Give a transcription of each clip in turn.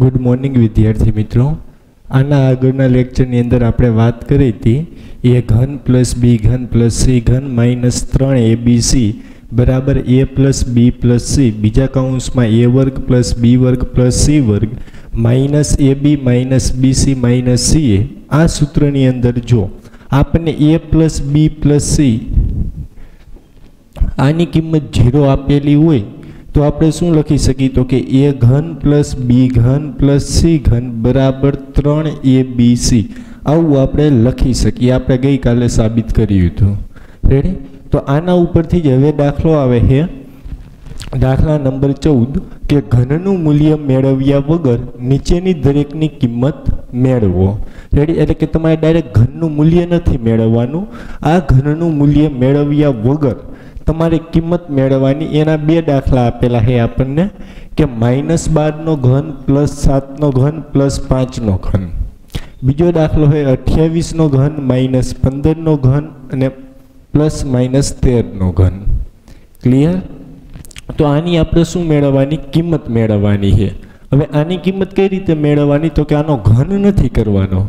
Good morning વિદ્યાર્થી મિત્રો. આના આગળના લેક્ચરની અંદર આપણે વાત કરી હતી, એ ઘન પ્લસ બી ઘન પ્લસ સી ઘન માઇનસ ત્રણ એ બી સી બરાબર A plus B plus C બીજા કાઉન્ટ્સમાં એ વર્ગ પ્લસ બી વર્ગ પ્લસ સી વર્ગ minus A B minus B C minus C A આ સૂત્રની અંદર જો આપણને A plus B plus C આની કિંમત ઝીરો આપેલી હોય તો આપણે શું લખી શકીએ? તો કે એ ઘન પ્લસ બી ઘન પ્લસ સી ઘન બરાબર ત્રણ એ બી સી. આવું આપણે લખી શકીએ. આપણે ગઈકાલે સાબિત કર્યું હતું. રેડી તો આના ઉપરથી જ હવે દાખલો આવે છે. દાખલા નંબર ચૌદ, કે ઘનનું મૂલ્ય મેળવ્યા વગર નીચેની દરેકની કિંમત મેળવો. રેડી એટલે કે તમારે ડાયરેક્ટ ઘનનું મૂલ્ય નથી મેળવવાનું. આ ઘનનું મૂલ્ય મેળવ્યા વગર તમારે કિંમત મેળવવાની એના બે દાખલા આપેલા છે આપણને, કે માઇનસ બારનો ઘન પ્લસ સાતનો ઘન પ્લસ પાંચનો ઘન. બીજો દાખલો હોય અઠ્યાવીસનો ઘન માઇનસ પંદરનો ઘન અને પ્લસ માઇનસ તેરનો ઘન. ક્લિયર તો આની આપણે શું મેળવવાની? કિંમત મેળવવાની છે. હવે આની કિંમત કઈ રીતે મેળવવાની? તો કે આનો ઘન નથી કરવાનો.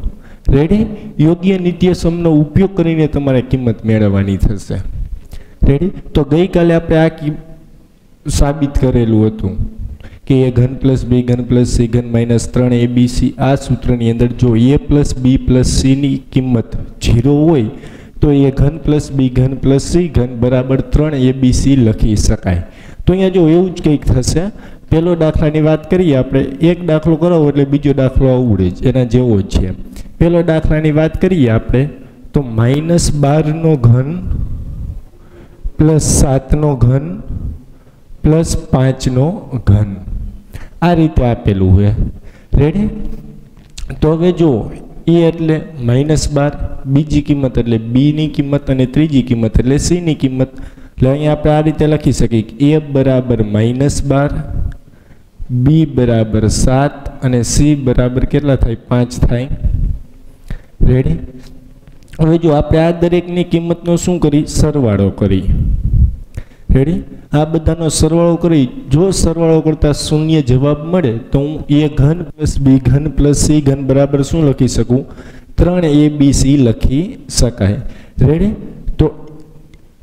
રેડી યોગ્ય નિત્યસમનો ઉપયોગ કરીને તમારે કિંમત મેળવવાની થશે. રેડી? તો ગઈકાલે આપણે આ સાબિત કરેલું હતું કે એ ઘન પ્લસ બી, ઘન પ્લસ સી, ઘન માઇનસ ત્રણ, એ, બી, સી, આ સૂત્રની અંદર જો એ પ્લસ બી પ્લસ સીની કિંમત ઝીરો હોય, તો એ ઘન પ્લસ બી, ઘન પ્લસ સી, ઘન બરાબર ત્રણ, એ, બી, સી લખી શકાય. તો અહીંયા જો એવું જ કંઈક થશે પહેલો દાખલાની વાત કરીએ આપણે, એક દાખલો કરાવો એટલે બીજો દાખલો આવડે જ, એના જેવો જ છે. પહેલો દાખલાની વાત કરીએ આપણે, તો માઇનસ બારનો ઘન પ્લસ સાતનો ઘન, પ્લસ પાંચનો ઘન. આ રીતે આપેલું છે. રેડી તો હવે જો એ એટલે માઇનસ બાર, બીજી કિંમત એટલે બીની કિંમત અને ત્રીજી કિંમત એટલે સીની કિંમત. એટલે અહીંયા આપણે આ રીતે લખી શકીએ કે એ બરાબર માઇનસ બાર બી બરાબર સાત અને સી બરાબર કેટલા થાય? પાંચ થાય. રેડી હવે જો આપણે આ દરેકની કિંમતનો શું કરી? સરવાળો કરી. રેડી આ બધાનો સરવાળો કરી. જો સરવાળો કરતા શૂન્ય જવાબ મળે, તો હું એ ઘન પ્લસ બી ઘન પ્લસ સી ઘન બરાબર શું લખી શકું? ત્રણ એ બી સી લખી શકાય. રેડી તો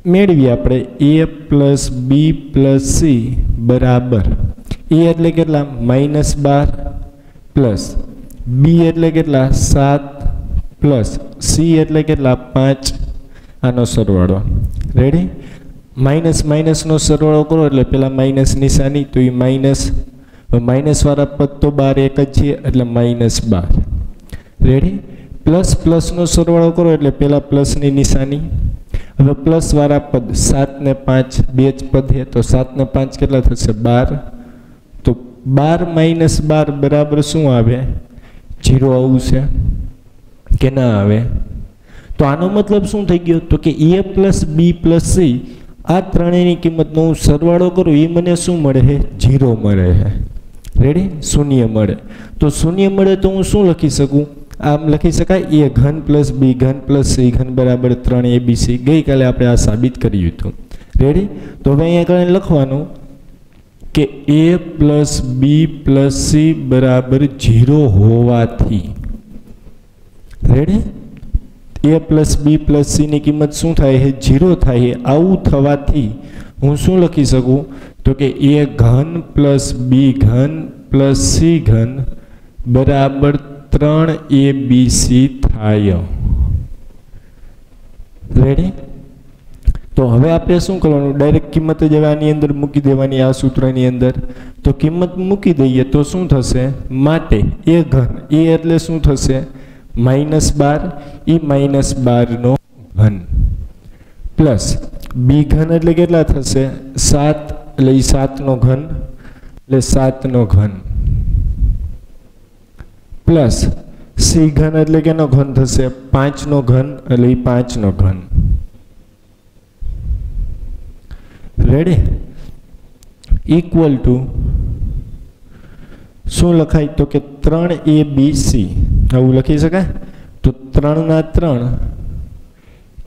મેળવીએ આપણે. A plus B plus C બરાબર. એ એટલે કેટલા? માઇનસ બાર પ્લસ. બી એટલે કેટલા? સાત પ્લસ. સી એટલે કેટલા પાંચ આનો સરવાળો. રેડી માઇનસ માઇનસનો સરવાળો કરો એટલે પેલા માઇનસ નિશાની, તો એ માઇનસ માઇનસવાળા પદ તો બાર એક જ છે, એટલે માઇનસ બાર. રેડી પ્લસ પ્લસનો સરવાળો કરો એટલે પેલા પ્લસની નિશાની. હવે પ્લસવાળા પદ સાત ને પાંચ, બે જ પદ છે, તો સાત ને પાંચ કેટલા થશે? બાર. તો બાર માઇનસ બાર બરાબર શું આવે? જીરો આવશે કે ના આવે? તો આનો મતલબ શું થઈ ગયો? તો કે A plus B plus C આ ત્રણેયની કિંમતનો હું સરવાળો કરું, એ મને શું મળે? છે જીરો મળે. છે રેડી શૂન્ય મળે. તો શૂન્ય મળે તો હું શું લખી શકું? આમ લખી શકાય એ ઘન પ્લસ બી ઘન પ્લસ સી ઘન બરાબર ત્રણ એ બી સી ગઈકાલે આપણે આ સાબિત કર્યું હતું. રેડી તો હવે અહીંયા આગળ લખવાનું કે A plus B plus C બરાબર જીરો હોવાથી ready? A plus B plus સીની કિંમત શું થાય છે? જીરો થાય છે. આવું થવાથી હું શું લખી શકું? તો કે એ ઘન પ્લસ બી ઘન પ્લસ સી ઘન બરાબર ત્રણ એ બી સી થાય. રેડી તો હવે આપણે શું કરવાનું? ડાયરેક્ટ કિંમત જ આની અંદર મૂકી દેવાની આ સૂત્રની અંદર. તો કિંમત મૂકી દઈએ તો શું થશે? માટે એ ઘન. એ એટલે શું થશે? માઇનસ બાર એ માઇનસ બારનો ઘન. પ્લસ બી ઘન એટલે કેટલા થશે? સાત, એટલે એ સાતનો ઘન, એટલે સાતનો ઘન. પ્લસ સી ઘન એટલે કેનો ઘન થશે? પાંચનો ઘન, એટલે એ પાંચનો ઘન. રેડી ઇક્વલ ટુ શું લખાય? તો કે ત્રણ એ બી સી આવું લખી શકાય? તો ત્રણના ત્રણ.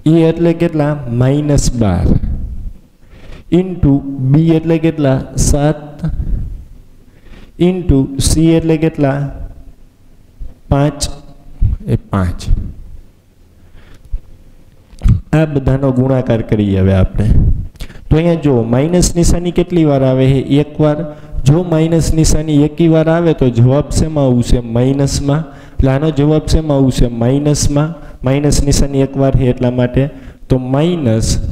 એ એટલે કેટલા? માઇનસ બાર. ઇન્ટુ બી એટલે કેટલા? સાત. ઇન્ટુ સી એટલે કેટલા? પાંચ. એ પાંચ. આ બધાનો ગુણાકાર કરીએ હવે આપણે. તો અહીંયા જો માઇનસ નિશાની કેટલી વાર આવે છે? એક વાર. જો માઇનસ નિશાની એકી વાર આવે તો જવાબ શેમાં આવશે? માઇનસમાં. એટલે આનો જવાબ શેમાં આવશે માઇનસમાં. માઇનસ નિશાની એકવાર છે એટલા માટે તો માઇનસ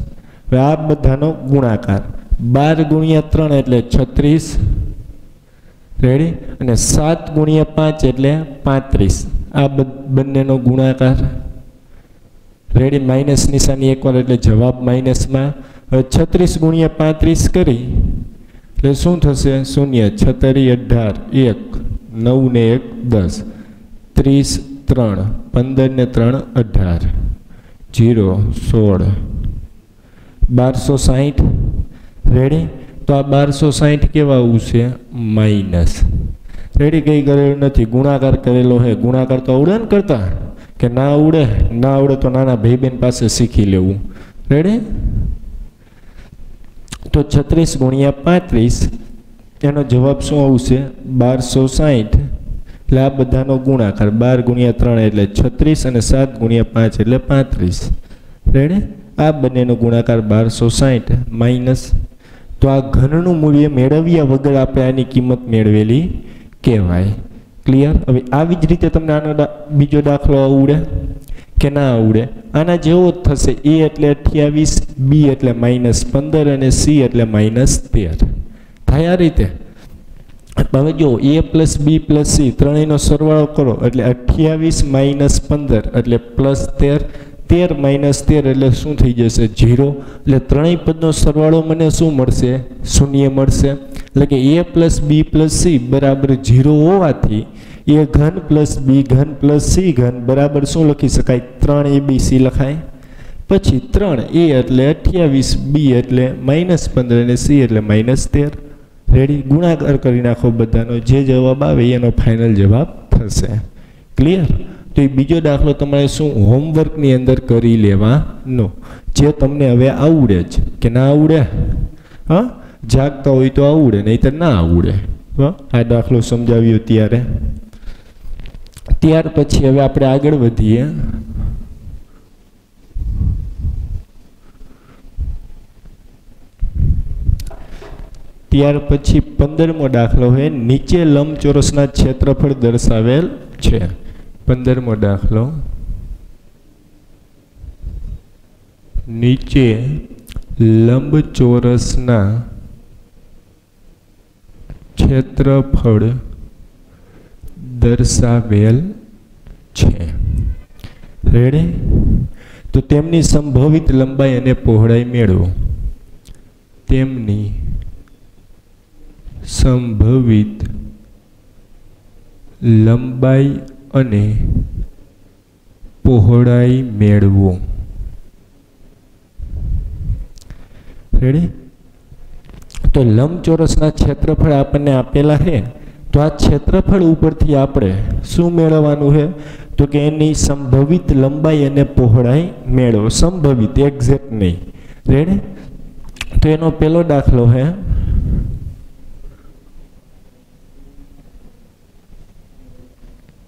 આ બધાનો ગુણાકાર. બાર ગુણ્યા ત્રણ એટલે છત્રીસ. રેડી? અને સાત ગુણ્યા પાંચ એટલે પાંત્રીસ. આ બંનેનો ગુણાકાર. રેડી? માઇનસ નિશાની એકવાર એટલે જવાબ માઇનસમાં. હવે છત્રીસ ગુણ્યા પાંત્રીસ કરી. એટલે શું થશે? શૂન્ય. છતરી અઢાર. એક. નવ ને એક, દસ. ત્રીસ, ત્રણ, પંદર ને ત્રણ, અઢાર. જીરો, સોળ. બારસો સાહીઠ રેડી તો આ બારસો સાહીઠ કેવા આવશે માઇનસ રેડી કંઈ કરેલું નથી. ગુણાકાર કરેલો હે. ગુણાકાર તો આવડે ને કરતા. કે ના આવડે? ના આવડે તો નાના ભાઈ બહેન પાસે શીખી લેવું. રેડી તો છત્રીસ ગુણ્યા પાંત્રીસ, એનો જવાબ શું આવશે? બારસો સાહીઠ એટલે આ બધાનો ગુણાકાર બાર ગુણ્યા ત્રણ એટલે છત્રીસ અને સાત ગુણ્યા પાંચ એટલે પાંત્રીસ. રેડે આ બંનેનો ગુણાકાર બારસો સાહીઠ માઇનસ તો આ ઘનનું મૂલ્ય મેળવ્યા વગર આપણે આની કિંમત મેળવેલી કહેવાય. ક્લિયર હવે આવી જ રીતે તમને આનો બીજો દાખલો આવડે કે ના આવડે? આના જેવો જ થશે. એ એટલે અઠ્યાવીસ બી એટલે માઇનસ પંદર અને સી એટલે માઇનસ તેર. થાય રીતે? હવે જો A plus B plus C ત્રણેયનો સરવાળો કરો, એટલે અઠ્યાવીસ માઇનસ પંદર, એટલે પ્લસ તેર તેર માઇનસ તેર, એટલે શું થઈ જશે? જીરો એટલે ત્રણેય પદનો સરવાળો મને શું મળશે? શૂન્ય મળશે. એટલે કે A plus B plus C બરાબર ઝીરો હોવાથી એ ઘન પ્લસ બી ઘન પ્લસ સી ઘન બરાબર શું લખી શકાય? ત્રણ એ બી સી લખાય. પછી ત્રણ એ એટલે અઠ્યાવીસ બી એટલે માઇનસ પંદર અને સી એટલે માઇનસ તેર. રેડી ગુણાકાર કરી નાખો બધાનો. જે જવાબ આવે એનો ફાઇનલ જવાબ થશે. ક્લિયર તો એ બીજો દાખલો તમારે શું હોમવર્કની અંદર કરી લેવાનો? જે તમને હવે આવડે જ. કે ના આવડે? હા? જાગતા હોય તો આવડે તો ના આવડે. આ દાખલો સમજાવ્યો ત્યારે. ત્યાર પછી હવે આપણે આગળ વધીએ. ત્યાર પછી પંદરમો દાખલો હોય નીચે લંબચોરસના ક્ષેત્રફળ દર્શાવેલ છે. પંદરમો દાખલો. નીચે લંબચોરસના ક્ષેત્રફળ દર્શાવેલ છે. રેડે તો તેમની સંભવિત લંબાઈ અને પહોળાઈ મેળવો. તેમની સંભવિત લંબાઈ અને પહોળાઈ મેળવો. રેડી તો લંબચોરસના ક્ષેત્રફળ આપણને આપેલા છે. તો આ ક્ષેત્રફળ ઉપરથી આપણે શું મેળવવાનું છે? તો કે એની સંભવિત લંબાઈ અને પહોળાઈ મેળવો. સંભવિત એક્ઝેક્ટ નહીં. રેડી તો એનો પહેલો દાખલો છે.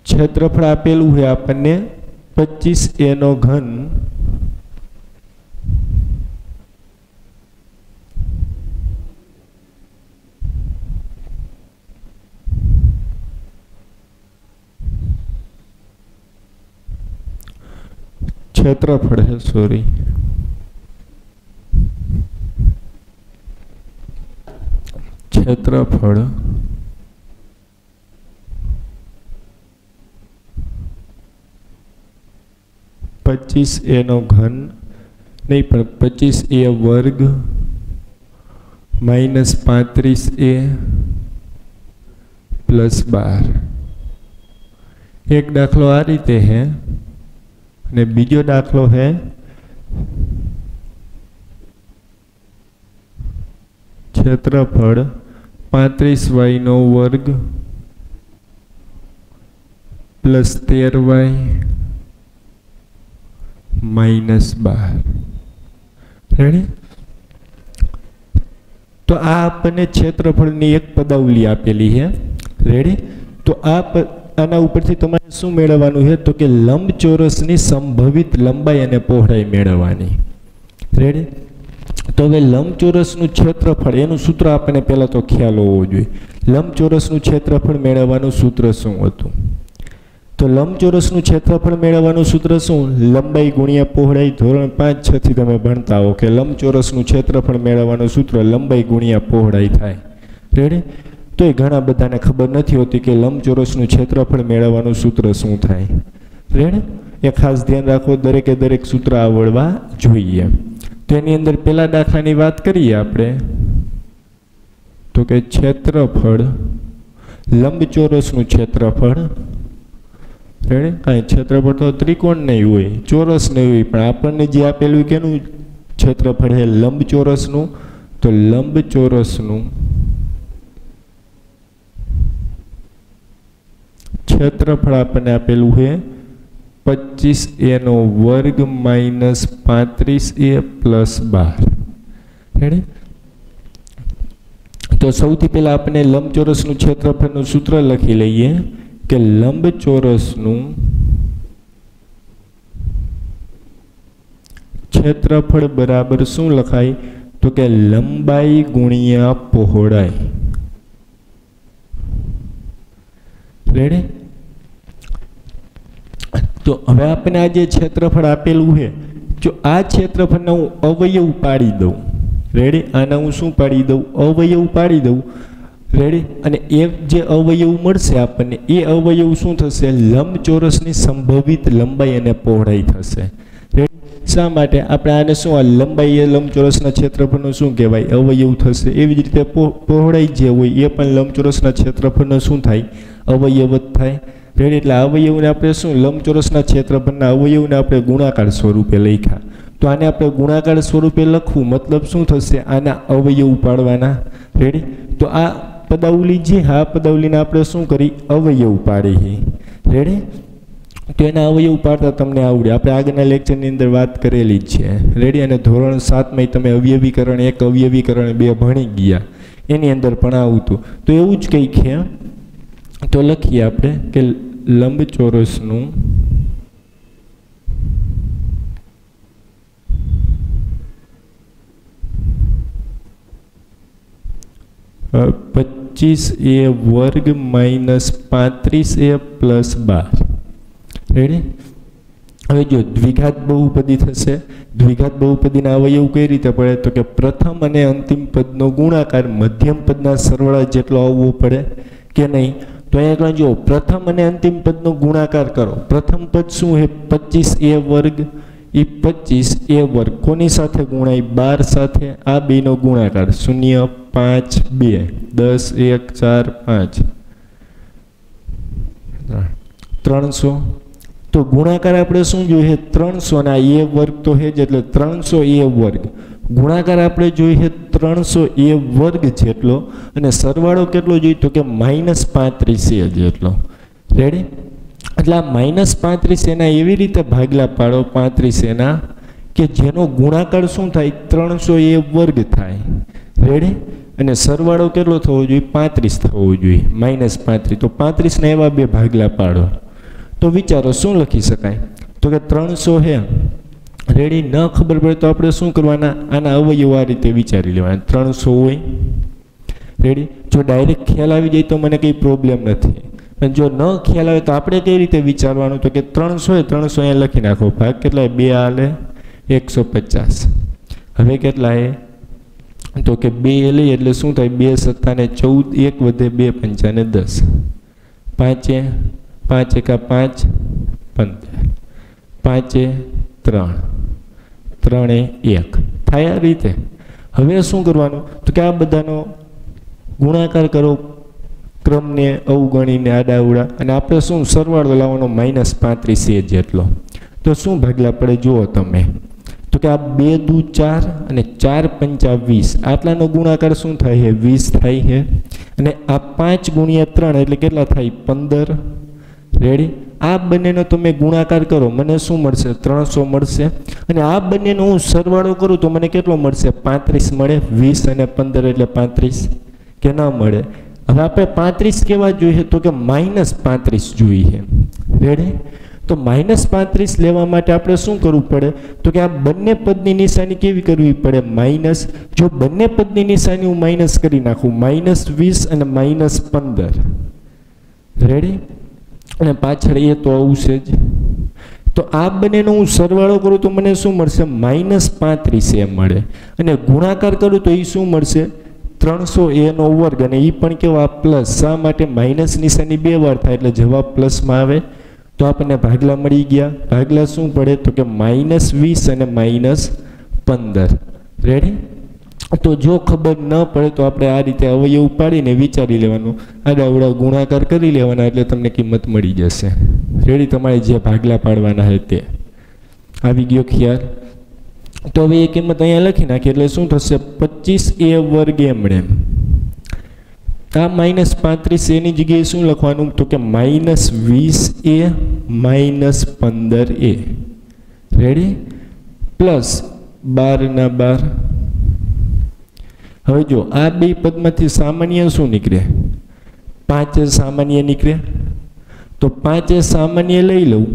ક્ષેત્રફળ આપેલું છે આપણને પચીસ એનો ઘન. ક્ષેત્રફળ છે સોરી ક્ષેત્રફળ પચીસ એનો ઘન, નહીં, પણ પચીસ એ વર્ગ, માઇનસ પાંત્રીસ એ પ્લસ બાર. એક દાખલો આ રીતે હે, અને બીજો દાખલો હે, ક્ષેત્રફળ પાંત્રીસ વાયનો વર્ગ, પ્લસ તેર વાય માઇનસ બાર રેડી તો આ આપણને ક્ષેત્રફળની એક પદાવલી આપેલી છે. રેડી તો આ આના ઉપરથી તમારે શું મેળવવાનું છે? તો કે લંબચોરસની સંભવિત લંબાઈ અને પહોળાઈ મેળવવાની. રેડી તો હવે લંબચોરસનું ક્ષેત્રફળ, એનું સૂત્ર આપણને પહેલાં તો ખ્યાલ હોવો જોઈએ. લંબચોરસનું ક્ષેત્રફળ મેળવવાનું સૂત્ર શું હતું? તો લંબચોરસનું ક્ષેત્રફળ મેળવવાનું સૂત્ર શું? લંબાઈ ગુણ્યા પહોળાઈ ધોરણ પાંચ છ થી તમે ભણતા હો કે લંબચોરસનું ક્ષેત્રફળ મેળવવાનું સૂત્ર લંબાઈ ગુણ્યા પહોળાઈ થાય. રેડી તો એ ઘણા બધાને ખબર નથી હોતી કે લંબચોરસનું ક્ષેત્રફળ મેળવવાનું સૂત્ર શું થાય. રેડી એ ખાસ ધ્યાન રાખો, દરેકે દરેક સૂત્ર આવડવા જોઈએ. તેની અંદર પેલા દાખલાની વાત કરીએ આપણે. તો કે ક્ષેત્રફળ, લંબચોરસનું ક્ષેત્રફળ રેડી? કાંઈ ક્ષેત્રફળ તો ત્રિકોણ નહીં હોય, ચોરસ નહીં હોય, પણ આપણને જે આપેલું કેનું ક્ષેત્રફળ છે લંબચોરસનું, તો લંબચોરસનું ક્ષેત્રફળ આપણને આપેલું છે પચીસ એનો વર્ગ માઇનસ પાંત્રીસ એ પ્લસ બાર. રેડી? તો સૌથી પહેલા આપણે લંબચોરસનું ક્ષેત્રફળનું સૂત્ર લખી લઈએ. કે લંબચોરસનું ક્ષેત્રફળ બરાબર શું લખાય? તો કે લંબાઈ ગુણ્યા પહોળાઈ. રેડી તો હવે આપણે આ જે ક્ષેત્રફળ આપેલું છે, જો આ ક્ષેત્રફળને હું અવયવ પાડી દઉં. રેડી આને હું શું પાડી દઉં? અવયવ પાડી દઉં. રેડી અને એ જે અવયવ મળશે આપણને, એ અવયવ શું થશે? લંબચોરસની સંભવિત લંબાઈ અને પહોળાઈ થશે. શા માટે? આપણે આને શું આ લંબાઈ એ લંબચોરસના ક્ષેત્રફળનું શું કહેવાય? અવયવ થશે. એવી જ રીતે પહોળાઈ જે હોય, એ પણ લંબચોરસના ક્ષેત્રફળનું શું થાય? અવયવ જ થાય. રેડી એટલે અવયવને આપણે શું? લંબચોરસના ક્ષેત્રફળના અવયવને આપણે ગુણાકાર સ્વરૂપે લખ્યા. તો આને આપણે ગુણાકાર સ્વરૂપે લખવું મતલબ શું થશે? આના અવયવ પાડવાના રેડી તો આ પદાવલી જે હા પદાવલીને આપણે શું કરી? અવયવ પાડી રેડી તો એના અવયવ પાડતા તમને આવડે. આપણે આગળના લેક્ચરની અંદર વાત કરેલી જ છે. રેડી અને ધોરણ સાતમાં તમે અવયવીકરણ, એક અવયવીકરણ બે ભણી ગયા. એની અંદર પણ આવતું તો એવું જ કંઈક છે. તો લખીએ આપણે કે લંબચોરસનું પચીસ એ વર્ગ માઇનસ પાંત્રીસ એ પ્લસ બાર. રેડી હવે જો દ્વિઘાત બહુપદી થશે, દ્વિઘાત બહુપદીના અવયવ કઈ રીતે પડે? તો કે પ્રથમ અને અંતિમ પદનો ગુણાકાર મધ્યમ પદના સરવાળા જેટલો આવવો પડે કે નહીં? તો અહીંયા જો પ્રથમ અને અંતિમ પદનો ગુણાકાર કરો. પ્રથમ પદ શું છે? પચીસ એ વર્ગ. એ પચીસ એ વર્ગ કોની સાથે ગુણાય? બાર સાથે. આ બેનો ગુણાકાર. શૂન્ય પાંચ બે, દસ, એક, ચાર, પાંચ. ત્રણસો. તો ગુણાકાર આપણે શું જોઈએ? ત્રણસો ના એ વર્ગ તો હે જ એટલે ત્રણસો એ વર્ગ. ગુણાકાર આપણે જોઈએ ત્રણસો એ વર્ગ જેટલો અને સરવાળો કેટલો જોઈએ? તો કે માઇનસ પાંત્રીસ એ જેટલો. રેડી એટલે આ માઇનસ પાંત્રીસ એના એવી રીતે ભાગલા પાડો, પાંત્રીસ એના, કે જેનો ગુણાકાર શું થાય? ત્રણસો એ વર્ગ થાય. રેડી અને સરવાળો કેટલો થવો જોઈએ? પાંત્રીસ થવો જોઈએ. માઇનસ પાંત્રીસ. તો પાંત્રીસના એવા બે ભાગલા પાડો. તો વિચારો, શું લખી શકાય? તો કે ત્રણસો હે. રેડી? ન ખબર પડે તો આપણે શું કરવાના? આના અવયવ આ રીતે વિચારી લેવાના. ત્રણસો હોય. રેડી? જો ડાયરેક્ટ ખ્યાલ આવી જાય તો મને કંઈ પ્રોબ્લેમ નથી. પણ જો ન ખ્યાલ આવે તો આપણે કઈ રીતે વિચારવાનું? તો કે ત્રણસો એ ત્રણસો અહીંયા લખી નાખો. ભાગ કેટલા? બે હાલે એકસો પચાસ. હવે કેટલા એ? તો કે બે લઈએ એટલે શું થાય? બે સત્તાને ચૌદ, એક વધે બે પંચાને દસ. પાંચે, પાંચ એકા પાંચ? પંદર પાંચે ત્રણ. ત્રણે એક. થાય આ રીતે. હવે શું કરવાનું? તો કે આ બધાનો ગુણાકાર કરો, ક્રમને અવગણીને આડાવડા અને આપણે શું? સરવાળો લાવવાનો માઇનસ પાંત્રીસ એ જેટલો. તો શું ભાગલા પડે? જુઓ તમે. તો કે આ બે દુ ચાર અને ચાર પંચા વીસ. આટલાનો ગુણાકાર શું થાય છે વીસ થાય છે અને આ પાંચ ગુણ્યા ત્રણ એટલે કેટલા થાય? પંદર. રેડી આ બંનેનો તમે ગુણાકાર કરો. મને શું મળશે? ત્રણસો મળશે. અને આ બંનેનો હું સરવાળો કરું તો મને કેટલો મળશે? પાંત્રીસ મળે. વીસ અને પંદર એટલે પાંત્રીસ. કે ન મળે? હવે આપણે પાંત્રીસ કેવા જોઈએ? તો કે માઇનસ પાંત્રીસ જોઈએ. રેડી તો માઇનસ પાંત્રીસ લેવા માટે આપણે શું કરવું પડે? તો કે આ બંને પદની નિશાની કેવી કરવી પડે? માઇનસ, જો બંને પદની નિશાની હું માઇનસ કરી નાખું, માઇનસ વીસ અને માઇનસ પંદર. રેડી અને પાછળ એ તો આવશે જ. તો આ બંનેનો હું સરવાળો કરું તો મને શું મળશે? માઇનસ પાંત્રીસ એ મળે. અને ગુણાકાર કરું તો એ શું મળશે? ત્રણસો એનો વર્ગ. અને એ પણ કેવા? પ્લસ. શા માટે? માઇનસ નિશાની બે વાર થાય એટલે જવાબ પ્લસમાં આવે. તો આપણને ભાગલા મળી ગયા. ભાગલા શું પડે? તો કે માઇનસ વીસ અને માઇનસ પંદર. રેડી તો જો ખબર ન પડે તો આપણે આ રીતે અવયવ પાડીને વિચારી લેવાનું. આડાવડા ગુણાકાર કરી લેવાના એટલે તમને કિંમત મળી જશે. રેડી તમારે જે ભાગલા પાડવાના હોય તે. આવી ગયો ખ્યાલ. તો હવે એ કિંમત અહીંયા લખી નાખીએ એટલે શું થશે? પચીસ એ વર્ગ એમણે. આ માઇનસ પાંત્રીસ એની જગ્યાએ શું લખવાનું? તો કે માઇનસ વીસ એ માઇનસ પંદર એ. રેડી પ્લસ બારના બાર. હવે જો આ બે પદમાંથી સામાન્ય શું નીકળે? પાંચ સામાન્ય નીકળે. તો પાંચે સામાન્ય લઈ લઉં.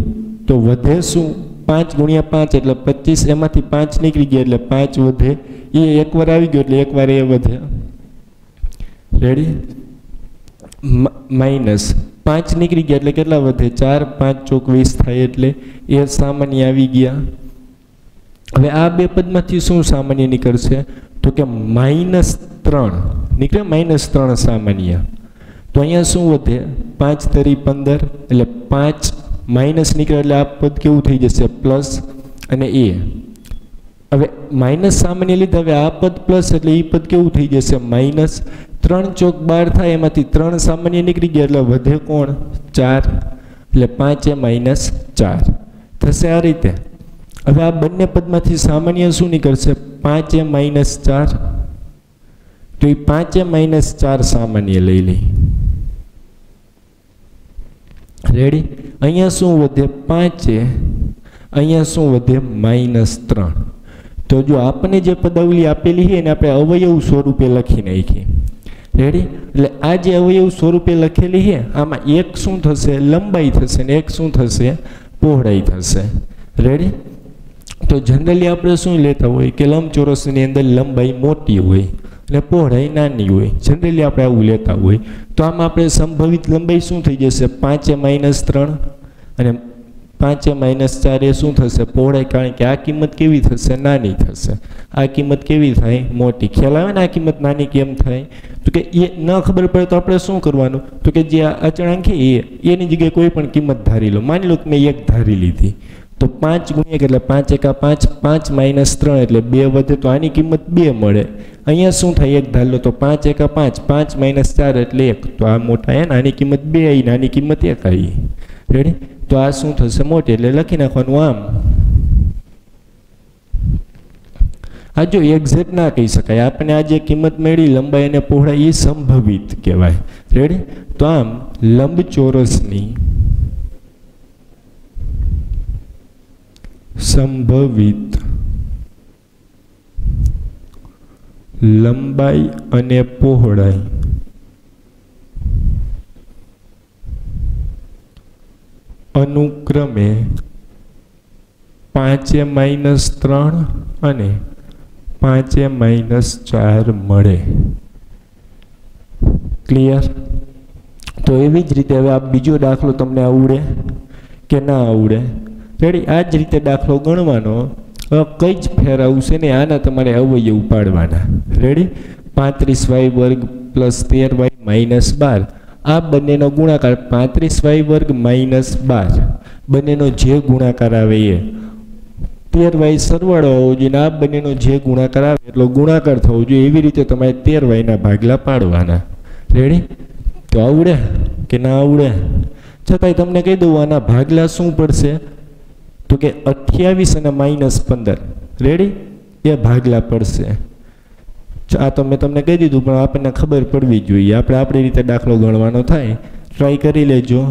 તો વધે શું? પાંચ ગુણ્યા પાંચ એટલે પચીસ. એમાંથી પાંચ નીકળી ગયા એટલે પાંચ વધે. એ એકવાર આવી ગયો એટલે એકવાર એ વધે. રેડી? માઇનસ પાંચ નીકળી ગયા એટલે કેટલા વધે? ચાર, પાંચ ચોકવીસ થાય એટલે એ સામાન્ય આવી ગયા. હવે આ બે પદમાંથી શું સામાન્ય નીકળશે? તો કે માઇનસ ત્રણ. નીકળે માઇનસ ત્રણ સામાન્ય. તો અહીંયા શું વધે? પાંચ તરી પંદર, એટલે પાંચ માઇનસ નીકળે એટલે આ પદ કેવું થઈ જશે? પ્લસ અને એ. હવે માઇનસ સામાન્ય લીધા, હવે આ પદ પ્લસ એટલે એ પદ કેવું થઈ જશે? માઇનસ ત્રણ ચોક બાર થાય, એમાંથી ત્રણ સામાન્ય નીકળી ગયા, એટલે વધે કોણ? ચાર. એટલે પાંચ એ માઇનસ ચાર. થશે આ રીતે. હવે આ બંને પદમાંથી સામાન્ય શું નીકળશે? પાંચ માઇનસ ચાર. તો એ પાંચ માઇનસ ચાર સામાન્ય લઈ લઈ રેડી અહીંયા શું વધે? પાંચે અહીંયા શું વધે? માઇનસ ત્રણ. તો જો આપણને જે પદાવલી આપેલી છે, એને આપણે અવયવ સ્વરૂપે લખી નાખીએ. રેડી? એટલે આ જે અવયવ સ્વરૂપે લખેલી છે, આમાં એક શું થશે? લંબાઈ થશે ને એક શું થશે? પહોળાઈ થશે. રેડી? તો જનરલી આપણે શું લેતા હોય કે લંબચોરસની અંદર લંબાઈ મોટી હોય અને પહોળાઈ નાની હોય. જનરલી આપણે આવું લેતા હોય. તો આમાં આપણે સંભવિત લંબાઈ શું થઈ જશે? પાંચે માઇનસ ત્રણ અને પાંચે માઇનસ ચાર એ શું થશે? પહોળાઈ કારણ કે આ કિંમત કેવી થશે? નાની થશે. આ કિંમત કેવી થાય? મોટી. ખ્યાલ આવે ને આ કિંમત નાની કેમ થાય? તો કે એ ન ખબર પડે તો આપણે શું કરવાનું? તો કે જે અચળાંક છે એ, એની જગ્યાએ કોઈ પણ કિંમત ધારી લો. માની લો કે મેં એક ધારી લીધી. તો પાંચ ગુણ્યા એટલે પાંચ એકા પાંચ પાંચ માઇનસ ત્રણ એટલે બે વધે તો આની કિંમત બે મળે. અહીંયા શું થાય? એક ધારી લો તો પાંચ એકા પાંચ પાંચ માઇનસ ચાર એટલે એક. તો આ મોટા એ ને, આની કિંમત બે આવી નાની કિંમત એક આવી રેડી તો આ શું થશે? મોટી, એટલે લખી નાખવાનું આમ. આ જો એક્ઝેક્ટ ના કહી શકાય. આપણે આ જે કિંમત મેળવી, લંબાઈ અને પહોળાઈ એ સંભવિત કહેવાય. રેડી તો આમ, લંબચોરસની સંભવિત લંબાઈ અને પહોળાઈ અનુક્રમે પાંચે માઇનસ ત્રણ અને પાંચે માઇનસ ચાર મળે. ક્લિયર તો એવી જ રીતે હવે આ બીજો દાખલો તમને આવડે કે ના આવડે? રેડી આ જ રીતે દાખલો ગણવાનો. કઈ જ ફેર આવશે ને આના તમારે અવયવ ઉપાડવાના. રેડી પાંત્રીસ વાય વર્ગ પ્લસ તેર વાય માઇનસ બાર. આ બંનેનો ગુણાકાર પાંત્રીસ વાય વર્ગ માઇનસ બાર. બંનેનો જે ગુણાકાર આવે એ તેર વાય સરવાળો હોવો જોઈએ આ બંનેનો જે ગુણાકાર આવે એટલો ગુણાકાર થવો જોઈએ એવી રીતે તમારે તેર વાયના ભાગલા પાડવાના. રેડી તો આવડે કે ના આવડે? છતાંય તમને કહી દઉં આના ભાગલા શું પડશે? તો કે અઠ્યાવીસ અને માઇનસ પંદર. રેડી એ ભાગલા પડશે. આ તો મેં તમને કહી દીધું, પણ આપણને ખબર પડવી જોઈએ. આપણે આપણી રીતે દાખલો ગણવાનો થાય. ટ્રાય કરી લેજો.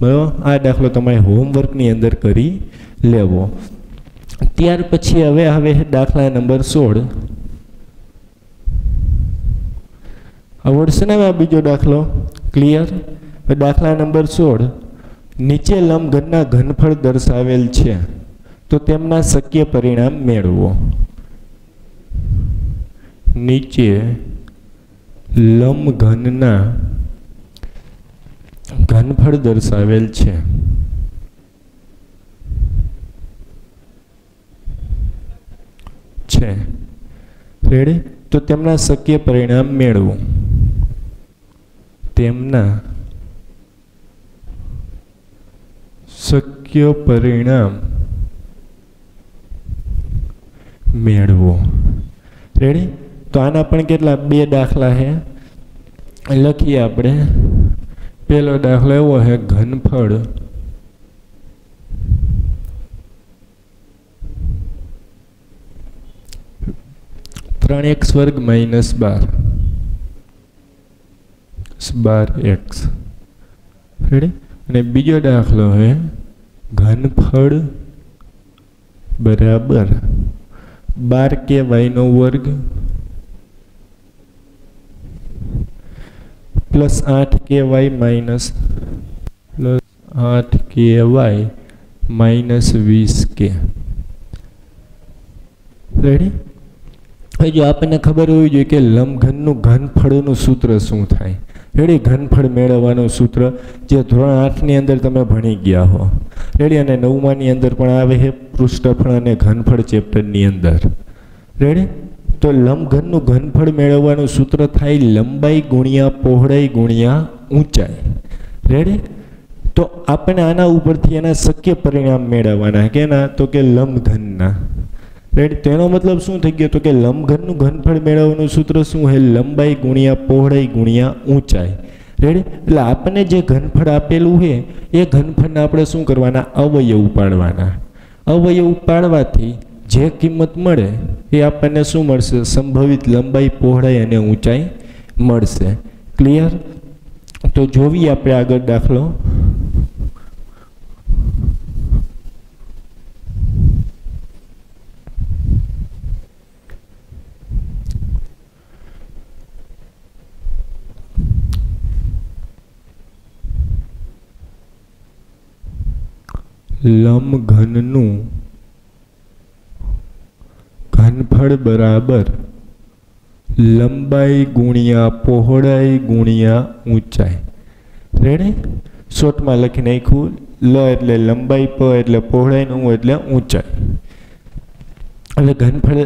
બરાબર? આ દાખલો તમારે હોમવર્કની અંદર કરી લેવો. ત્યાર પછી હવે હવે દાખલા નંબર સોળ. આવડશે ને આ બીજો દાખલો? ક્લિયર દાખલા નંબર સોળ. નીચે લંબઘનના ઘનફળ દર્શાવેલ છે. તો તેમના શક્ય પરિણામ મેળવો. નીચે લંબઘનના ઘનફળ દર્શાવેલ છે. છે. રેડી તો તેમના શક્ય પરિણામ મેળવું. તેમના શક્ય પરિણામ મેળવો. રેડી તો આના પણ કેટલા બે દાખલા છે લખીએ આપણે. પેલો દાખલો એવો છે ઘનફળ. ત્રણ એક્સ વર્ગ માઇનસ બાર. બાર એક્સ અને બીજો દાખલો છે ઘનફળ બરાબર. બાર કે વાયનો વર્ગ. પ્લસ આઠ કે વાય માઇનસ પ્લસ આઠ કે વાય માઇનસ વીસ કે. રેડી જો આપણને ખબર હોવી જોઈએ કે લંબઘનનું ઘનફળનું સૂત્ર શું થાય? રેડી ઘનફળ મેળવવાનું સૂત્ર જે ધોરણ આઠની અંદર તમે ભણી ગયા હો. રેડી અને નવમાની અંદર પણ આવે છે પૃષ્ઠફળ અને ઘનફળ ચેપ્ટરની અંદર. રેડી તો લંબઘનનું ઘનફળ મેળવવાનું સૂત્ર થાય લંબાઈ ગુણ્યા પહોળાઈ ગુણ્યા ઊંચાઈ. રેડી તો આપણે આના ઉપરથી એના શક્ય પરિણામ મેળવવાના. કેના તો કે લંબઘનના. રેડ તેનો મતલબ શું થઈ ગયો? તો કે લંબઘનનું ઘનફળ મેળવવાનું સૂત્ર શું છે લંબાઈ ગુણ્યા પહોળાઈ ગુણ્યા ઊંચાઈ. રેડ એટલે આપણને જે ઘનફળ આપેલું છે એ ઘનફળને આપણે શું કરવાના? અવયવ ઉપાડવાના. અવયવ પાડવાથી જે કિંમત મળે એ આપણને શું મળશે? સંભવિત લંબાઈ, પહોળાઈ અને ઊંચાઈ મળશે. ક્લિયર તો જોવી આપણે આગળ દાખલો. લંબઘનનું ઘનફળ બરાબર. લંબાઈ ગુણ્યા, પહોળાઈ ગુણ્યા ઊંચાઈ. રેડી શોર્ટમાં લખી નાખ્યું, લ એટલે લંબાઈ, પ એટલે પહોળાઈ નું એટલે ઊંચાઈ. એટલે ઘનફળ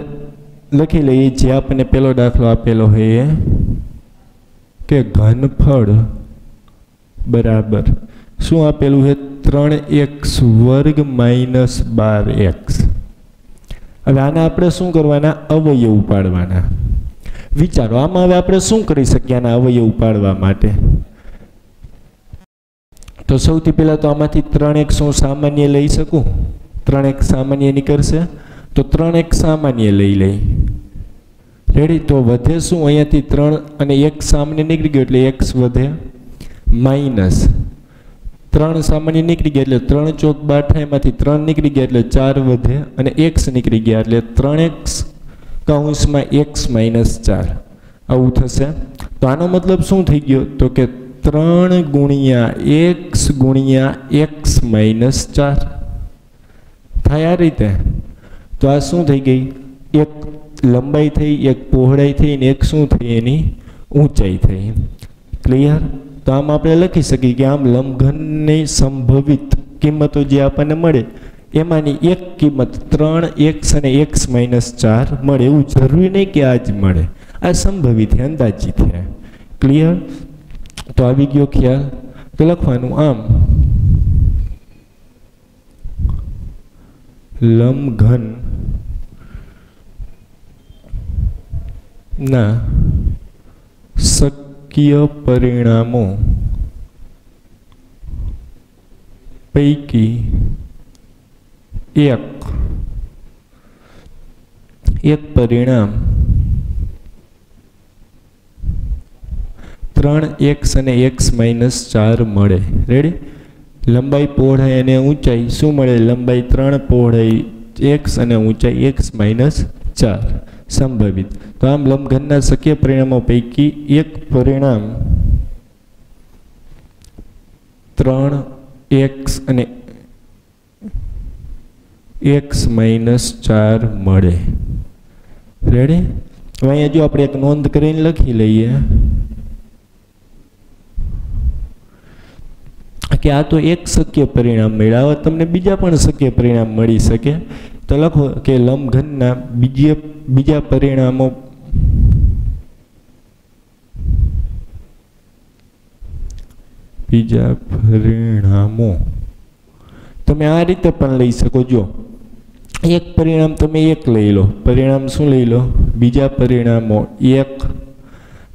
લખી લઈએ, જે આપણને પેલો દાખલો આપેલો હોય કે ઘનફળ બરાબર. શું આપેલું છે ત્રણ એક્સ વર્ગ માઇનસ બાર એક્સ. હવે આના આપણે શું કરવાના? અવયવ ઉપાડવાના. વિચારો, આમાં હવે આપણે શું કરી શકીએ આના અવયવ ઉપાડવા માટે? તો સૌથી પહેલાં તો આમાંથી ત્રણ એક શું સામાન્ય લઈ શકું? ત્રણ એક સામાન્ય નીકળશે. તો ત્રણ એક સામાન્ય લઈ લઈ. રેડી તો વધે શું? અહીંયાથી ત્રણ અને એક સામાન્ય નીકળી ગયો એટલે એક્સ વધે માઇનસ ત્રણ સામાન્ય નીકળી ગયા એટલે ત્રણ ચોક બાઠાઈમાંથી ત્રણ નીકળી ગયા એટલે ચાર વધે અને એક્સ નીકળી ગયા એટલે ત્રણ એક્સ કૌંસમાં એક્સ માઇનસ ચાર. આવું થશે. તો આનો મતલબ શું થઈ ગયો? તો કે ત્રણ ગુણ્યા એક્સ ગુણ્યા એક્સ માઇનસ ચાર. થાય આ રીતે? તો આ શું થઈ ગઈ? એક લંબાઈ થઈ, એક પહોળાઈ થઈ ને એક શું થઈ એની ઊંચાઈ થઈ. ક્લિયર? તો આમ આપણે લખી શકીએ કે આમ લંઘનની સંભવિત કિંમતો જે આપણને મળે, એમાંની એક કિંમત ત્રણ એક્સ અને એક્સ માઇનસ ચાર મળે. એવું જરૂરી નહીં કે આ જ મળે. આ સંભવિત છે, અંદાજિત છે. ક્લિયર તો આવી ગયો ખ્યાલ. તો લખવાનું આમ. લંઘન ના શક્ય પરિણામો પૈકી એક. એક પરિણામ ત્રણ એક્સ અને એક્સ માઇનસ ચાર મળે. રેડી લંબાઈ પહોળાઈ અને ઊંચાઈ શું મળે? લંબાઈ ત્રણ પહોળાઈ એક્સ અને ઊંચાઈ એક્સ માઇનસ ચાર. સંભવિત. તો આમ લંબઘનના શક્ય પરિણામો પૈકી એક પરિણામ ત્રણ એક્સ અને એક્સ માઇનસ ચાર મળે. રેડી અહીંયા જો આપણે એક નોંધ કરીને લખી લઈએ. કે આ તો એક શક્ય પરિણામ મળ્યા હવે તમને બીજા પણ શક્ય પરિણામ મળી શકે. તો લખો કે લંબઘનના બીજે બીજા પરિણામો બીજા પરિણામો. તમે આ રીતે પણ લઈ શકો, જો. એક પરિણામ તમે એક લઈ લો. પરિણામ શું લઈ લો? બીજા પરિણામો એક,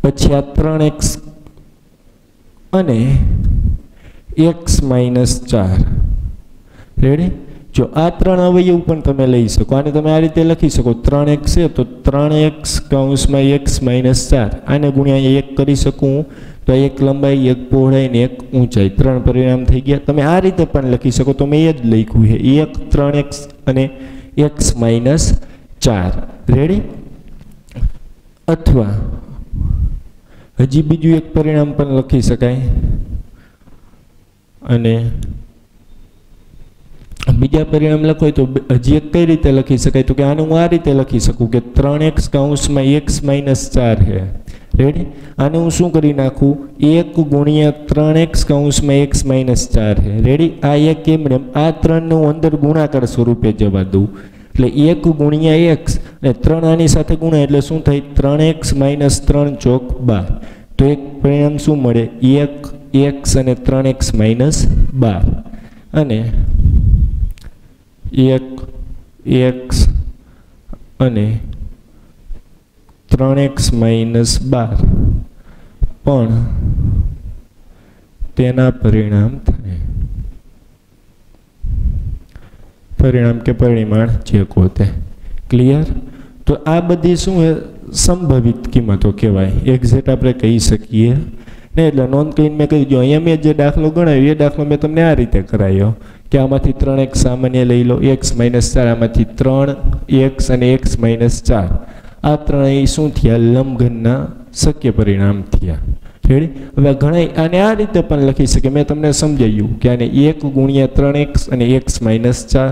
પછી આ ત્રણ એક્સ અને એક્સ માઇનસ ચાર. રેડી જો આ ત્રણ અવયવ પણ તમે લઈ શકો, આને તમે આ રીતે લખી શકો, ત્રણ એક્સ છે, તો ત્રણ એક્સ કૌંસમાં એક્સ માઇનસ ચાર, આને ગુણ્યા એક કરી શકું, તો એક લંબાઈ, એક પહોળાઈ ને એક ઊંચાઈ, ત્રણ પરિણામ થઈ ગયા. તમે આ રીતે પણ લખી શકો, તો મેં એ જ લખ્યું છે, એક ત્રણ એક્સ અને એક્સ માઇનસ ચાર. રેડી અથવા હજી બીજું એક પરિણામ પણ લખી શકાય. અને બીજા પરિણામ લખો તો હજી એક કઈ રીતે લખી શકાય? તો કે આને હું આ રીતે લખી શકું કે ત્રણ એક્સ કાઉન્સમાં એક્સ માઇનસ ચાર છે. રેડી આને હું શું કરી નાખું? એક ગુણ્યા ત્રણ એક્સ કાઉન્સમાં એક્સ માઇનસ ચાર છે. રેડી આ એક એમ ને આ ત્રણનું અંદર ગુણાકાર સ્વરૂપે જવા દઉં. એટલે એક ગુણ્યા એક્સ અને ત્રણ આની સાથે ગુણાય એટલે શું થાય? ત્રણ એક્સ માઇનસ ત્રણ ચોક બાર. તો એક પરિણામ શું મળે? એક, એક્સ અને ત્રણ એક્સ માઇનસ બાર. અને એક, એક્સ અને ત્રણ એક્સ માઇનસ બાર. પણ તેના પરિણામ થાય. પરિણામ કે પરિમાણ જે કોતે ક્લિયર તો આ બધી શું સંભવિત કિંમતો કહેવાય. એક્ઝેક્ટ આપણે કહી શકીએ. ને એટલે નોંધ કરીને મેં કહી દઉં અહીંયા મેં જે દાખલો ગણાવ્યો, એ દાખલો મેં તમને આ રીતે કરાયો. કે આમાંથી ત્રણ એક સામાન્ય લઈ લો એક્સ માઇનસ ચાર, આમાંથી ત્રણ એક્સ અને એક્સ માઇનસ ચાર. આ ત્રણેય શું થયા? લંબઘનના શક્ય પરિણામ થયા. હવે ઘણા આને આ રીતે પણ લખી શકે. મેં તમને સમજાવ્યું કે આને એક ગુણ્યા ત્રણ એક્સ અને એક્સ માઇનસ ચાર.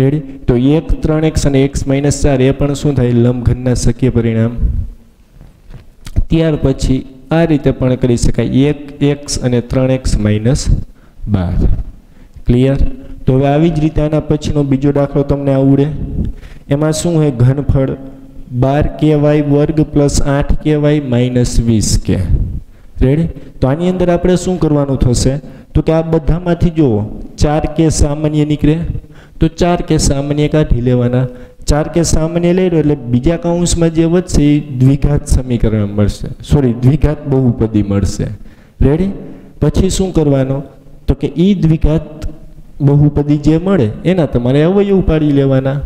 રેડી તો એક ત્રણ એક્સ અને એક્સ માઇનસ ચાર એ પણ શું થાય? લંબઘનના શક્ય પરિણામ. ત્યાર પછી આ રીતે પણ કરી શકાય. એક એક્સ અને ત્રણ એક્સ માઇનસ બાર. ક્લિયર તો હવે આવી જ રીતે આના પછીનો બીજો દાખલો તમને આવડે. એમાં શું હોય ઘનફળ? બાર કે વાય વર્ગ પ્લસ આઠ કે વાય માઇનસ વીસ કે. રેડી તો આની અંદર આપણે શું કરવાનું થશે? તો કે આ બધામાંથી જુઓ, ચાર કે સામાન્ય નીકળે. તો ચાર કે સામાન્ય કાઢી લેવાના. ચાર કે સામાન્ય લઈ લો એટલે બીજા કાઉન્સમાં જે વધશે એ દ્વિઘાત સમીકરણ મળશે. સોરી દ્વિઘાત બહુપદી મળશે. રેડી પછી શું કરવાનું? તો કે એ દ્વિઘાત બહુપદી જે મળે, એના તમારે અવયવ પાડી લેવાના.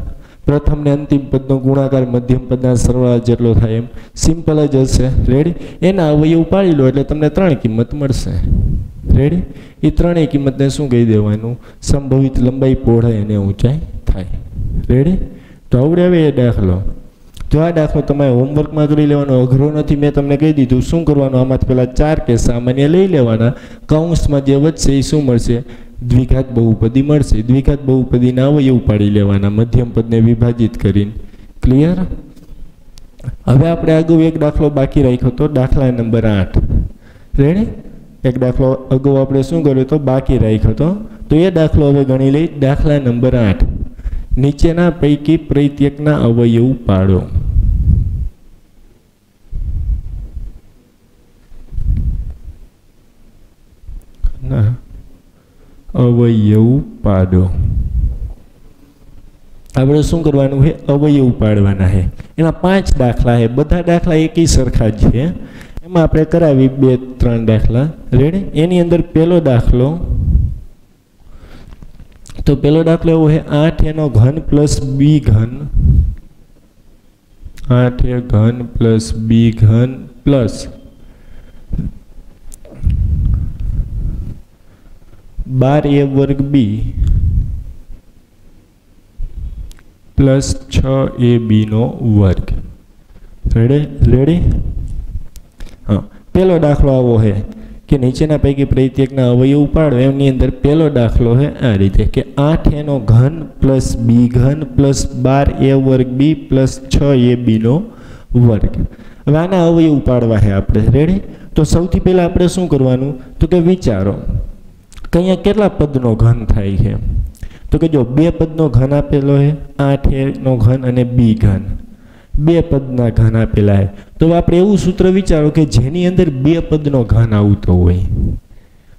પ્રથમ ને અંતિમ પદનો ગુણાકાર મધ્યમ પદના સરવાળા જેટલો થાય એમ. સિમ્પલ જ હશે. રેડી એના અવયવ પાડી લો એટલે તમને ત્રણ કિંમત મળશે. રેડી એ ત્રણેય કિંમતને શું કહી દેવાનું? સંભવિત લંબાઈ પહોળાઈ અને ઊંચાઈ થાય. રેડી તો આવડે હવે એ દાખલો. જો આ દાખલો તમારે હોમવર્કમાં કરી લેવાનો, અઘરો નથી, મેં તમને કહી દીધું. શું કરવાનું? આમાંથી પહેલાં ચાર કે સામાન્ય લઈ લેવાના. કૌંસમાં જે વધશે એ શું મળશે? દ્વિઘાત બહુપદી મળશે. દ્વિઘાત બહુપદીના અવયવ પાડી લેવાના. મધ્યમ પદને વિભાજિત કરીને. ક્લિયર હવે આપણે અગાઉ એક દાખલો બાકી રાખ્યો હતો દાખલા નંબર આઠ. રેડી એક દાખલો અગાઉ આપણે શું કર્યું તો બાકી રાખ્યો હતો તો એ દાખલો હવે ગણી લઈ દાખલા નંબર આઠ. નીચેના પૈકી પ્રત્યેકના અવયવ પાડો. ના. અવયવ પાડો. આપણે શું કરવાનું છે? અવયવ પાડવાના છે. એના પાંચ દાખલા છે. બધા દાખલા એકી સરખા જ છે. એમાં આપણે કરાવી બે, ત્રણ દાખલા. રેડી એની અંદર પહેલો દાખલો. તો પહેલો દાખલો એવો છે, આઠ એનો ઘન પ્લસ બી ઘન. આઠ એ ઘન પ્લસ બી ઘન પ્લસ બાર એ વર્ગ બી. પ્લસ છ એ બીનો વર્ગ. રેડી રેડી હા. પહેલો દાખલો આવો છે કે નીચેના પૈકી પ્રત્યેકના અવયવ પાડો એમની અંદર પહેલો દાખલો છે આ રીતે કે આઠ એનો ઘન પ્લસ બી ઘન પ્લસ બાર એ વર્ગ બી પ્લસ છ એ બીનો વર્ગ. હવે આના અવયવ પાડવા છે આપણે. રેડી તો સૌથી પહેલાં આપણે શું કરવાનું? તો કે વિચારો. કે અહીંયા કેટલા પદનો ઘન થાય છે? તો કે જો બે પદનો ઘન આપેલો છે, આઠ એનો ઘન અને બી ઘન. બે પદના ઘન આપેલા છે. તો આપણે એવું સૂત્ર વિચારો કે જેની અંદર બે પદનો ઘન આવતો હોય.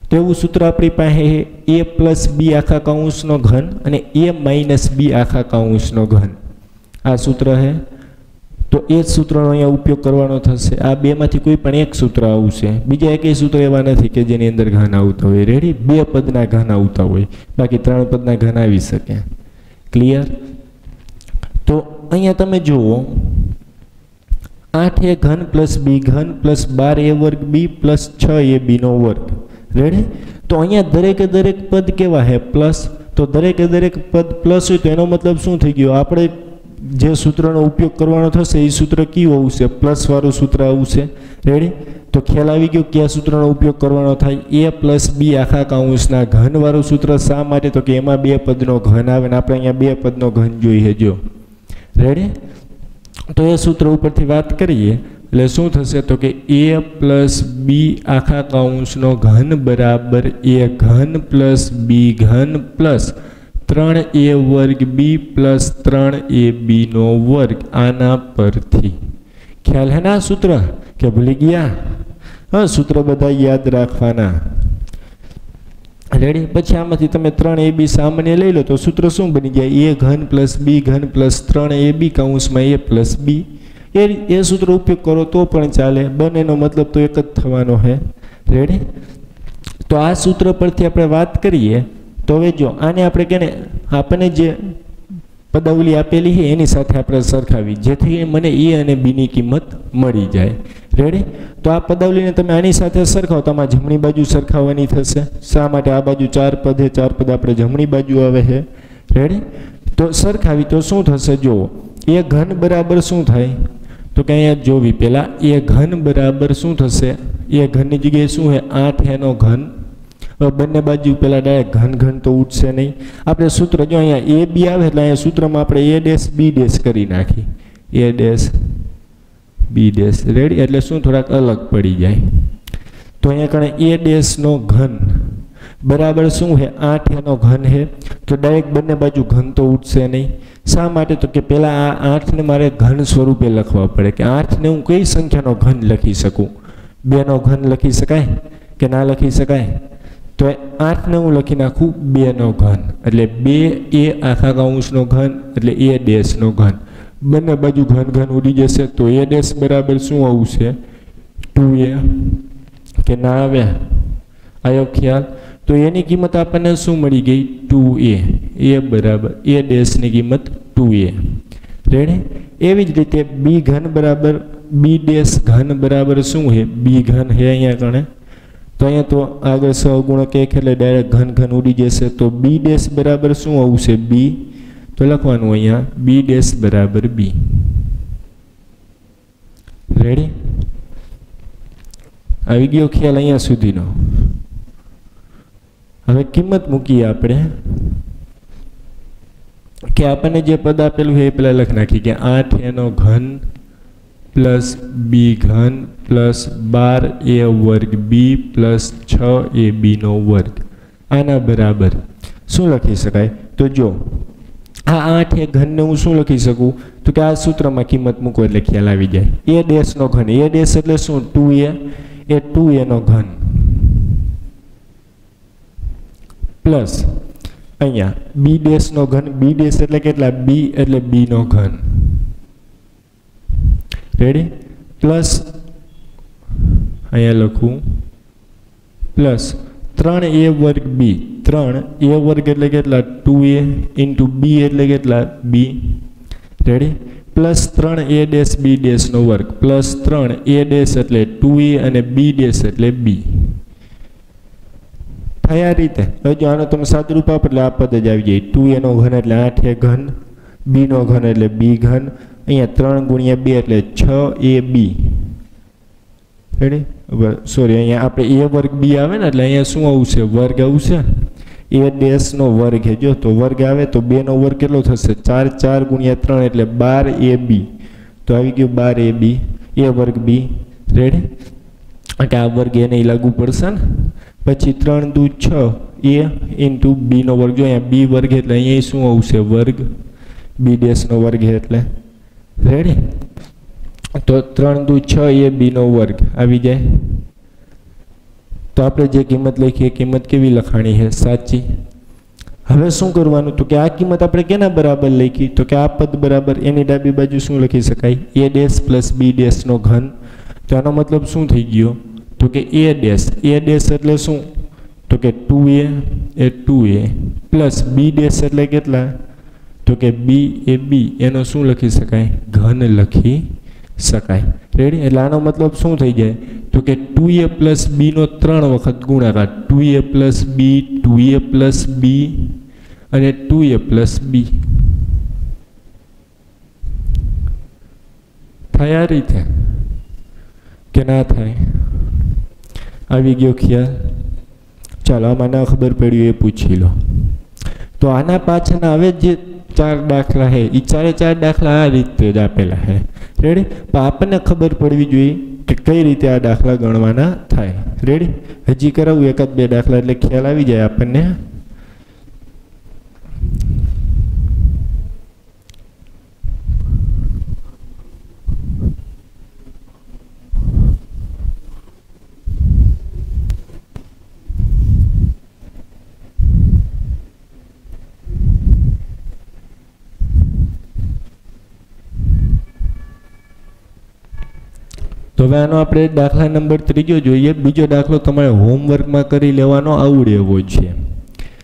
તો એવું સૂત્ર આપણી પાસે એ પ્લસ બી આખા કૌંસનો ઘન અને એ માઇનસ બી આખા કૌંસનો ઘન. આ સૂત્ર છે તો એ જ સૂત્રનો અહીંયા ઉપયોગ કરવાનો થશે. આ બેમાંથી કોઈ પણ એક સૂત્ર આવશે. બીજા એકેય સૂત્ર એવા નથી કે જેની અંદર ઘન આવતા હોય. રેડી બે પદના ઘન આવતા હોય. બાકી ત્રણ પદના ઘન આવી શકે. ક્લિયર તો અહીંયા તમે જુઓ. આઠ એ ઘન પ્લસ બી ઘન પ્લસ બાર એ વર્ગ, બી પ્લસ છ એ બીનો વર્ગ. રેડી તો અહીંયા દરેકે દરેક પદ કેવા હે? પ્લસ તો દરેકે દરેક પદ પ્લસ હોય તો એનો મતલબ શું થઈ ગયો? આપણે જે સૂત્રનો ઉપયોગ કરવાનો થશે, એ સૂત્ર કયું આવશે? પ્લસ વાળું સૂત્ર આવશે. રેડી તો ખ્યાલ આવી ગયો કયા સૂત્રનો ઉપયોગ કરવાનો થાય. એ પ્લસ બી આખા કાઉન્સના ઘનવાળું સૂત્ર શા માટે? તો કે એમાં બે પદનો ઘન આવે ને આપણે અહીંયા બે પદનો ઘન જોઈએ જો. રેડી તો એ સૂત્ર ઉપરથી વાત કરીએ, એટલે શું થશે? તો કે એ પ્લસ બી આખા કાઉન્સનો ઘન બરાબર એ ઘન પ્લસ બી ઘન પ્લસ ત્રણ એ વર્ગ બી પ્લસ ત્રણ એ બીનો વર્ગ. આના પરથી. ખ્યાલ હે ના સૂત્ર? કે ભૂલી ગયા? હા, સૂત્ર બધા યાદ રાખવાના. રેડી પછી આમાંથી તમે ત્રણ એ બી સામાન્ય લઈ લો તો સૂત્ર શું બની જાય એ ઘન પ્લસ બી ઘન પ્લસ ત્રણ એ બી કાઉન્સમાં એ પ્લસ બી. એ એ સૂત્ર ઉપયોગ કરો તો પણ ચાલે. બંનેનો મતલબ તો એક જ થવાનો છે રેડી તો આ સૂત્ર પરથી આપણે વાત કરીએ. તો હવે જો આને આપણે કેને, આપણને જે પદાવલી આપેલી છે, એની સાથે આપણે સરખાવી, જેથી મને એ અને બીની કિંમત મળી જાય. રેડી તો આ પદાવલીને તમે આની સાથે સરખાવો. તમારે જમણી બાજુ સરખાવવાની થશે. શા માટે? આ બાજુ ચાર પદ છે ચાર પદ આપણે જમણી બાજુ આવે છે. રેડી તો સરખાવી તો શું થશે? જુઓ. એ ઘન બરાબર શું થાય? તો કે અહીંયા જોવી પહેલાં, એ ઘન બરાબર શું થશે? એ ઘનની જગ્યાએ શું છે? આઠ એનો ઘન બંને બાજુ પેલા ડાયરેક્ટ ઘન ઘન તો ઉઠશે નહીં. આપણે સૂત્ર જો અહીંયા એ બી આવે એટલે અહીંયા સૂત્રમાં આપણે એ ડેશ બી ડેશ કરી નાખી. A dash B dash ready એટલે શું? થોડાક અલગ પડી જાય. તો અહીંયા કણે એ ડેશનો ઘન. બરાબર શું છે આઠ એનો ઘન છે તો ડાયરેક્ટ બંને બાજુ ઘન તો ઉઠશે નહીં. શા માટે? તો કે પહેલાં આ આઠને મારે ઘન સ્વરૂપે લખવા પડે કે આઠને હું કઈ સંખ્યાનો ઘન લખી શકું? બેનો ઘન લખી શકાય કે ના લખી શકાય? તો આઠને હું લખી નાખું, બેનો ઘન. એટલે બે એ આખા કાઉન્સનો ઘન, એટલે એ ડેશનો ઘન. બંને બાજુ ઘન ઘન ઉડી જશે, તો એ ડેશ બરાબર શું આવશે? Two A. કે ના આવે આવ્યો ખ્યાલ? તો એની કિંમત આપણને શું મળી ગઈ? ટુ એ. એ બરાબર. એ ડેશની કિંમત ટુ એ. રેડી? એવી જ રીતે બી ઘન બરાબર, બી ડેશ ઘન બરાબર શું છે? બી ઘન હે અહીંયા કણે. તો અહીંયા તો આગળ સહગુણક એક એટલે ડાયરેક્ટ ઘન ઘન ઉડી જશે. તો બી ડેશ બરાબર શું આવશે બી તો લખવાનું અહીંયા બી ડેશ બરાબર બી રેડી આવી ગયો ખ્યાલ અહીંયા સુધીનો. હવે કિંમત મૂકીએ આપણે. કે આપણને જે પદ આપેલું છે એ પેલા લખી નાખી કે આઠ એનો ઘન પ્લસ બી ઘન પ્લસ બાર એ વર્ગ બી પ્લસ છ એ બીનો વર્ગ. આના બરાબર. શું લખી શકાય? તો જો, આ આઠ એ ઘનને હું શું લખી શકું? તો કે આ સૂત્રમાં કિંમત મૂકો એટલે ખ્યાલ આવી જાય. એ ડેશનો ઘન. એ ડેશ એટલે શું? ટુ એ. એ ટુ એનો ઘન. પ્લસ અહીંયા બી ડેશનો ઘન, બી ડેશ એટલે કેટલા? બી એટલે બીનો ઘન. રેડી પ્લસ અહીંયા લખું. પ્લસ ત્રણ એ વર્ગ બી. ત્રણ એ વર્ગ એટલે કેટલા? ટુ એ ઇન્ટુ બી એટલે કેટલા? બી રેડી પ્લસ ત્રણ એ ડેશ બી ડેશનો વર્ગ. પ્લસ ત્રણ એ ડેશ એટલે ટુ એ અને બી ડેશ એટલે બી થયા રીતે. હજુ આનો તમે સાદુરૂપ આપો એટલે આ પદ જ આવી જાય. ટુ એનો ઘન એટલે આઠ એ ઘન. બીનો ઘન એટલે બી ઘન. અહીંયા ત્રણ ગુણ્યા બે એટલે છ એ બી. સોરી અહીંયા આપણે એ વર્ગ બી આવે ને એટલે અહીંયા શું આવશે? વર્ગ આવશે. એ ડેશનો વર્ગ છે. જો તો વર્ગ આવે તો બેનો વર્ગ કેટલો થશે? ચાર ચાર ગુણ્યા ત્રણ એટલે બાર એ બી. તો આવી ગયું બાર એ બી. એ વર્ગ બી. રેડી એટલે આ વર્ગ એને લાગુ પડશે ને? પછી ત્રણ દુ છ એ ઇન્ટુ બીનો વર્ગ. જો અહીંયા બી વર્ગ એટલે અહીંયા શું આવશે? વર્ગ બી ડેશનો વર્ગ એટલે. રેડી તો ત્રણ દુ છ એ બીનો વર્ગ. આવી જાય. તો આપણે જે કિંમત લખીએ કિંમત કેવી લખાણી છે? સાચી. હવે શું કરવાનું? તો કે આ કિંમત આપણે કેના બરાબર લખી? તો કે આ પદ બરાબર એની ડાબી બાજુ શું લખી શકાય? એ ડેશ પ્લસ બી ડેશનો ઘન. તો આનો મતલબ શું થઈ ગયો? તો કે એ ડેશ એ ડેશ એટલે શું? તો કે two A A two A plus B dash એટલે કેટલા? તો કે બી એ બી, એનો શું લખી શકાય? ઘન લખી શકાય. રેડી એટલે આનો મતલબ શું થઈ જાય? તો કે ટુ એ પ્લસ બીનો ત્રણ વખત ગુણાકાર. Two A plus B two A plus B અને ટુ એ પ્લસ બી. થાય આ રીતે? કે ના થાય? આવી ગયો ખ્યાલ? ચાલો, આમાં ના ખબર પડ્યું એ પૂછી લો. તો આના પાછળના હવે જે ચાર દાખલા હે. એ ચારે ચાર દાખલા આ રીતે જ આપેલા છે રેડી પણ આપણને ખબર પડવી જોઈએ કે કઈ રીતે આ દાખલા ગણવાના થાય. રેડી હજી કરાવું એકાદ બે દાખલા એટલે ખ્યાલ આવી જાય આપણને. તો હવે આનો આપણે દાખલા નંબર ત્રીજો જોઈએ. બીજો દાખલો તમારે હોમવર્કમાં કરી લેવાનો આવડે એવો છે.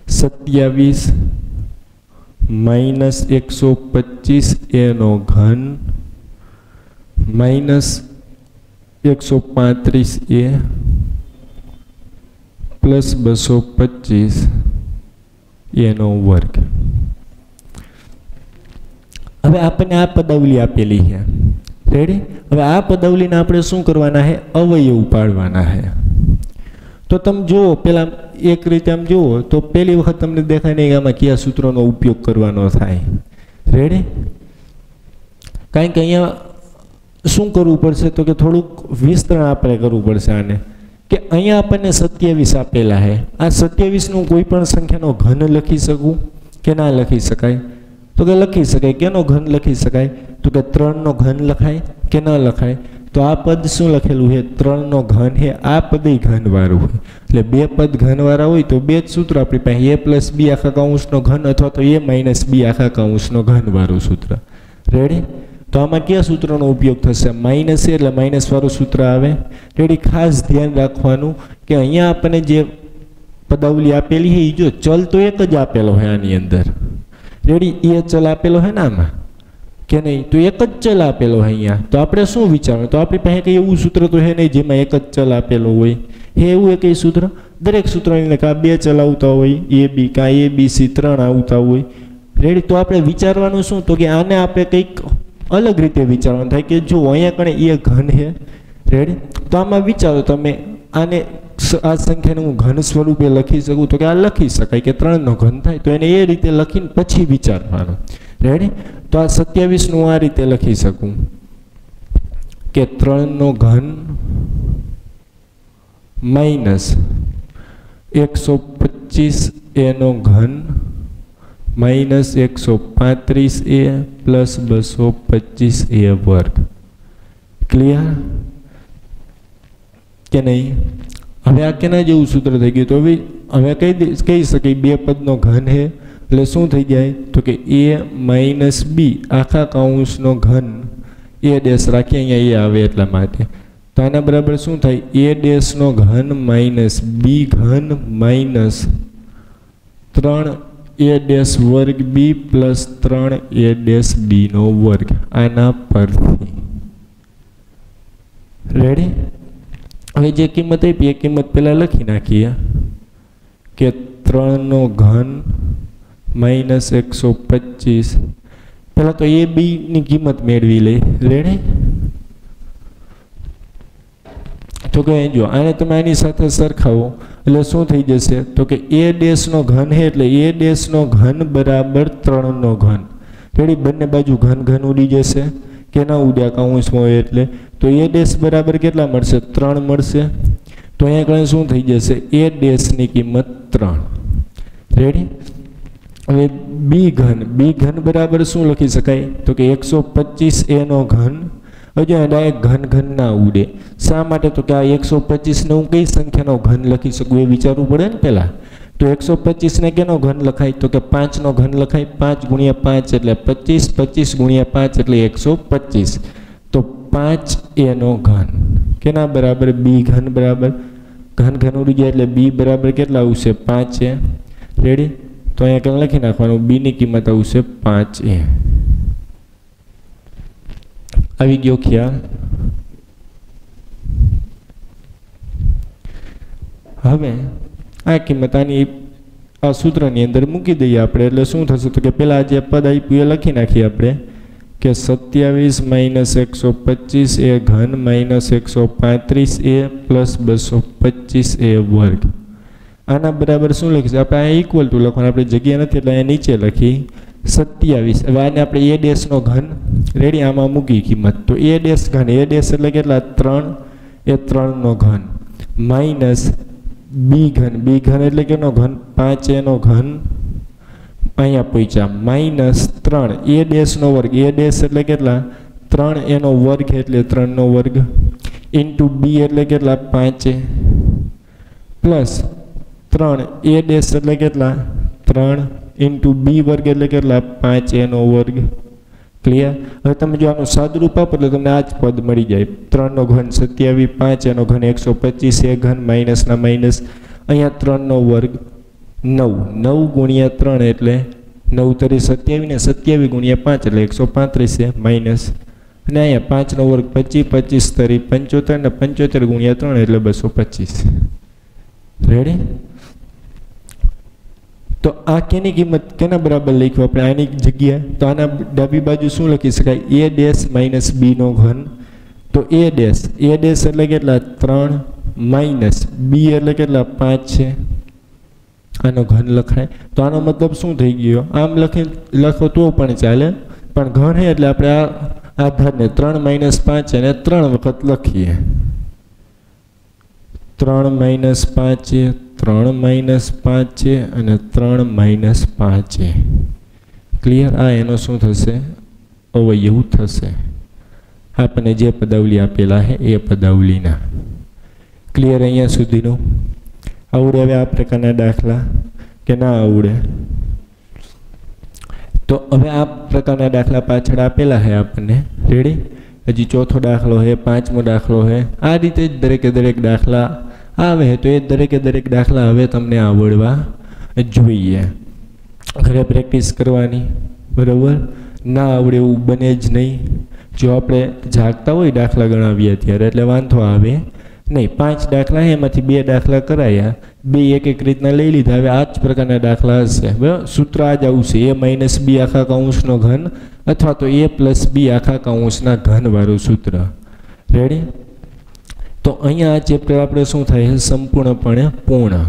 સત્યાવીસ માઇનસ એકસો પચીસ એનો ઘન માઇનસ એકસો પાંત્રીસ એ પ્લસ બસો પચીસ એનો વર્ગ. હવે આપણને આ પદાવલી આપેલી છે. રેડી હવે આ પદવલીને આપણે શું કરવાના છે અવયવ પાડવાના છે તો તમે જુઓ, પેલા એક રીતે આમ જુઓ, તો પહેલી વખત તમને દેખાય નહીં આમાં કયા સૂત્રોનો ઉપયોગ કરવાનો થાય. રેડી કારણ કે અહીંયા શું કરવું પડશે? તો કે થોડુંક વિસ્તરણ આપણે કરવું પડશે આને. કે અહીંયા આપણને સત્યાવીસ આપેલા છે આ સત્યાવીસનું કોઈ પણ સંખ્યાનો ઘન લખી શકું કે ના લખી શકાય? તો કે લખી શકાય કેનો ઘન લખી શકાય તો કે ત્રણનો ઘન લખાય, કે ન લખાય? તો આ પદ શું લખેલું છે? ત્રણનો ઘન છે, આ પદ ઘનવાળું હોય એટલે બે પદ ઘનવાળા હોય તો બે જ સૂત્ર આપણી પાસે. એ પ્લસ બી આખા કૌંસનો ઘન અથવા તો એ માઇનસ બી આખા કૌંસનો ઘનવાળું સૂત્ર. રેડી તો આમાં કયા સૂત્રનો ઉપયોગ થશે? માઇનસ એટલે માઇનસ વાળું સૂત્ર આવે. રેડી ખાસ ધ્યાન રાખવાનું કે અહીંયા આપણને જે પદાવલી આપેલી છે એ જો ચલ તો એક જ આપેલો હોય આની અંદર. રેડી એ ચલ આપેલો છે ને આમાં? કે નહીં? તો એક જ ચલ આપેલો હોય અહીંયા. તો આપણે શું વિચારવાનું? તો આપણી પાસે કંઈ એવું સૂત્ર તો છે નહીં જેમાં એક જ ચલ આપેલો હોય. હે એવું એક સૂત્ર? દરેક સૂત્રની કાં બે ચલ આવતા હોય? એ, બી, કાં એ, બી, સી ત્રણ આવતા હોય. રેડી? તો આપણે વિચારવાનું શું? તો કે આને આપણે કંઈક અલગ રીતે વિચારવાનું થાય કે જો અહીંયા કણે એ ઘન છે રેડી? તો આમાં વિચારો તમે. આને આ સંખ્યાને હું ઘન સ્વરૂપે લખી શકું તો કે આ લખી શકાય કે ત્રણનો ઘન થાય તો એને એ રીતે લખીને પછી વિચારવાનો. રેડી તો આ સત્યાવીસનું આ રીતે લખી શકું. કે ત્રણનો ઘન માઇનસ એકસો પચીસ એનો ઘન માઇનસ એકસો પાંત્રીસ એ પ્લસ બસો પચીસ એ વર્ગ. ક્લિયર કે નહીં? હવે આ કેના જેવું સૂત્ર થઈ ગયું? તો હવે હવે કહી કહી શકીએ બે પદનો ઘન છે એટલે શું થઈ જાય? તો કે એ માઇનસ બી, આખા કાઉન્સનો ઘન, એ ડેશ રાખીએ અહીંયા એ આવે એટલા માટે. તો આના બરાબર શું થાય? એ ડેશનો ઘન માઇનસ બી ઘન માઇનસ ત્રણ એ ડેશ વર્ગ બી પ્લસ ત્રણ એ ડેશ બીનો વર્ગ. આના પરથી. રેડી હવે જે કિંમત આપી, એ કિંમત પહેલાં લખી નાખીએ. કે ત્રણનો ઘન માઇનસ એકસો પચીસ. પહેલાં તો એ બીની કિંમત મેળવી લઈ રેડી તો કે જો, આને તમે આની સાથે સરખાવો. એટલે શું થઈ જશે? તો કે એ ડેશનો ઘન હે એટલે એ ડેશનો ઘન બરાબર ત્રણનો ઘન. રેડી બંને બાજુ ઘન ઘન ઉડી જશે. કે ના ઉડ્યા કૌંસમાં હોય એટલે? તો એ ડેશ બરાબર કેટલા મળશે? ત્રણ મળશે. તો અહીંયા આગળ શું થઈ જશે? એ ડેશની કિંમત ત્રણ. રેડી હવે બી ઘન. બી ઘન બરાબર શું લખી શકાય? તો કે એકસો પચીસ એનો ઘન. હજુ ડાયરેક્ટ ઘન ઘન ના ઉડે. શા માટે? તો કે આ એકસો પચીસને હું કઈ સંખ્યાનો ઘન લખી શકું એ વિચારવું પડે ને પહેલાં? તો એકસો પચીસને કેનો ઘન લખાય? તો કે પાંચનો ઘન લખાય? પાંચ ગુણ્યા પાંચ એટલે પચીસ પચીસ ગુણ્યા પાંચ એટલે એકસો પચીસ. તો પાંચ એનો ઘન. કેના બરાબર? બી ઘન બરાબર. ઘન ઘન ઉડી ગયા એટલે બી બરાબર કેટલા આવશે? પાંચ એ. રેડી તો અહીંયા કંઈ લખી નાખવાનું? બીની કિંમત આવશે પાંચ એ. આવી ગયો ખ્યાલ. હવે આ કિંમત આની આ સૂત્રની અંદર મૂકી દઈએ આપણે. એટલે શું થશે તો કે પહેલાં જે પદ આપ્યું એ લખી નાખીએ આપણે કે સત્યાવીસ માઇનસ એકસો પચીસ એ ઘન માઇનસ એકસો પાંત્રીસ એ પ્લસ બસો પચીસ એ વર્ગ. આના બરાબર શું લખીશું? આપણે અહીંયા ઇક્વલ ટુ લખવાનું. આપણે જગ્યા નથી, એટલે અહીંયા નીચે લખી સત્યાવીસ. હવે આને આપણે એ ડેશનો ઘન રેડી આમાં મૂકી કિંમત. તો એ ડેશ ઘન, એ ડેશ એટલે કેટલા? ત્રણ. એ ત્રણનો ઘન. માઇનસ બી ઘન બી ઘન એટલે કેનો ઘન? પાંચ એનો ઘન. અહીંયા પૂછ્યા માઇનસ ત્રણ. એ ડેશનો વર્ગ. એ ડેશ એટલે કેટલા? ત્રણ એનો વર્ગ એટલે ત્રણનો વર્ગ. ઇન્ટુ બી એટલે કેટલા? પાંચે. પ્લસ ત્રણ. એ ડેશ એટલે કેટલા? ત્રણ. ઇન્ટુ બી વર્ગ એટલે કેટલા? પાંચ એનો વર્ગ. ક્લિયર હવે તમે જો આનું સાદુરૂપ આપો એટલે તમને આ જ પદ મળી જાય. ત્રણનો ઘન સત્યાવીસ, પાંચ, એનો ઘન એકસો પચીસ, એ ઘન માઇનસના માઇનસ અહીંયા ત્રણનો વર્ગ નવ. નવ ગુણ્યા ત્રણ એટલે નવ તરી સત્યાવીસ ને સત્યાવીસ ગુણ્યા પાંચ એટલે એકસો પાંત્રીસ છે માઇનસ અને અહીંયા પાંચનો વર્ગ પચીસ પચીસ તરી પંચોતેર ને પંચોતેર ગુણ્યા ત્રણ એટલે બસો પચીસ. રેડી તો આ કેની કિંમત, કેના બરાબર લખ્યું આપણે? આની જગ્યા? તો આના ડાબી બાજુ શું લખી શકાય? એ ડેશ માઇનસ બીનો ઘન. તો એ ડેશ એ ડેશ એટલે કેટલા? ત્રણ માઇનસ બી એટલે કેટલા? પાંચ છે. આનો ઘન લખાય. તો આનો મતલબ શું થઈ ગયો? આમ લખી, લખો તો પણ ચાલે. પણ ઘન હે એટલે આપણે આ આધારને ત્રણ માઇનસ પાંચ અને ત્રણ વખત લખીએ. ત્રણ માઇનસ પાંચ ત્રણ માઇનસ પાંચ છે અને ત્રણ માઇનસ પાંચ છે. ક્લિયર આ એનો શું થશે? અવયવ થશે. આપણને જે પદાવલી આપેલા છે એ પદાવલીના. ક્લિયર અહીંયા સુધીનું? આવડે હવે આ પ્રકારના દાખલા કે ના આવડે? તો હવે આ પ્રકારના દાખલા પાછળ આપેલા છે આપણને. રેડી હજી ચોથો દાખલો છે, પાંચમો દાખલો છે. આ રીતે જ દરેકે દરેક દાખલા આવે તો એ દરેકે દરેક દાખલા હવે તમને આવડવા જોઈએ. ઘરે પ્રેક્ટિસ કરવાની, બરાબર? ના આવડે એવું બને જ નહીં. જો આપણે જાગતા હોય દાખલા ગણાવીએ ત્યારે, એટલે વાંધો આવે નહીં. પાંચ દાખલા એમાંથી બે દાખલા કરાયા. બે એક એક રીતના લઈ લીધા. હવે આ જ પ્રકારના દાખલા હશે. બરાબર? સૂત્ર આ જ આવશે. એ માઇનસ બી આખા કૌંસનો ઘન અથવા તો એ પ્લસ બી આખા કૌંસના ઘનવાળું સૂત્ર. રેડી તો અહીંયા આ ચેપ્ટર આપણે શું થાય સંપૂર્ણપણે પૂર્ણ.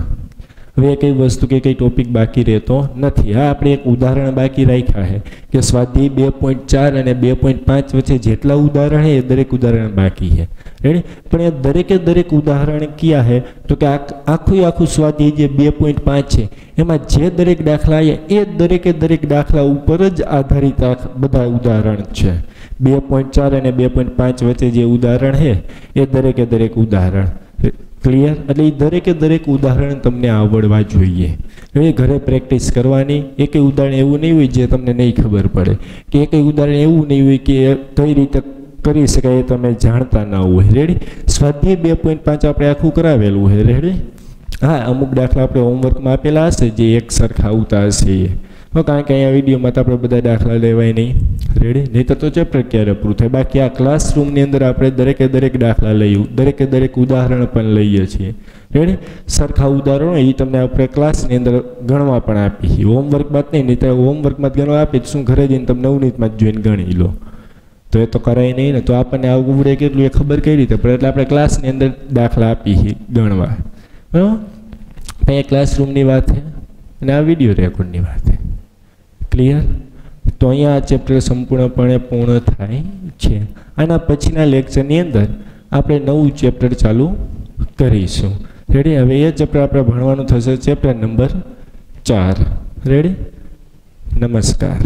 હવે કઈ વસ્તુ કે કઈ ટોપિક બાકી રહેતો નથી. આ આપણે એક ઉદાહરણ બાકી રાખ્યા છે કે સ્વાધ્યાય બે પોઈન્ટ ચાર અને બે પોઈન્ટ પાંચ વચ્ચે જેટલા ઉદાહરણ છે, એ દરેક ઉદાહરણ બાકી છે. પણ એ દરેકે દરેક ઉદાહરણ કયા છે? તો કે આખું આખું સ્વાધ્યાય જે બે પોઈન્ટ પાંચ છે, એમાં જે દરેક દાખલા આવ્યા એ દરેકે દરેક દાખલા ઉપર જ આધારિત બધા ઉદાહરણ છે. બે પોઈન્ટ ચાર અને બે પોઈન્ટ પાંચ વચ્ચે જે ઉદાહરણ છે, એ દરેકે દરેક ઉદાહરણ. ક્લિયર એટલે એ દરેકે દરેક ઉદાહરણ તમને આવડવા જોઈએ. એ ઘરે પ્રેક્ટિસ કરવાની, એક ઉદાહરણ એવું નહીં હોય જે તમને નહીં ખબર પડે. કે એક ઉદાહરણ એવું નહીં હોય કે કઈ રીતે કરી શકાય એ તમે જાણતા ના હોય. રેડી સ્વાધ્યાય બે પોઈન્ટ પાંચ આપણે આખું કરાવેલું છે. રેડી હા, અમુક દાખલા આપણે હોમવર્કમાં આપેલા હશે, જે એક સરખા આવતા હશે એ. હો કારણ કે અહીંયા વિડીયોમાં તો આપણે બધા દાખલા લેવાય નહીં. રેડી નહીં તો ચેપ્ટર ક્યારે પૂરું થાય. બાકી આ ક્લાસરૂમની અંદર આપણે દરેકે દરેક દાખલા લઈએ. દરેકે દરેક ઉદાહરણ પણ લઈએ છીએ. રેડી સરખા ઉદાહરણો એ તમને આપણે ક્લાસની અંદર ગણવા પણ આપી હોમવર્કમાં બાદ નહીં નહીં તો હોમવર્કમાં જ ગણવા આપી શું ઘરે જઈને તમે નવનીતમાં જ જોઈને ગણી લો. તો એ તો કરાય નહીં ને. તો આપણને આવડે કેટલું એ ખબર કઈ રીતે પડે? એટલે આપણે ક્લાસની અંદર દાખલા આપી ગણવા. બરાબર? એ ક્લાસરૂમની વાત છે અને આ વીડિયો રેકોર્ડની વાત છે. ક્લિયર તો અહીંયા આ ચેપ્ટર સંપૂર્ણપણે પૂર્ણ થાય છે. આના પછીના લેક્ચરની અંદર આપણે નવું ચેપ્ટર ચાલુ કરીશું. રેડી હવે એ ચેપ્ટર આપણે ભણવાનું થશે ચેપ્ટર નંબર ચાર. રેડી નમસ્કાર.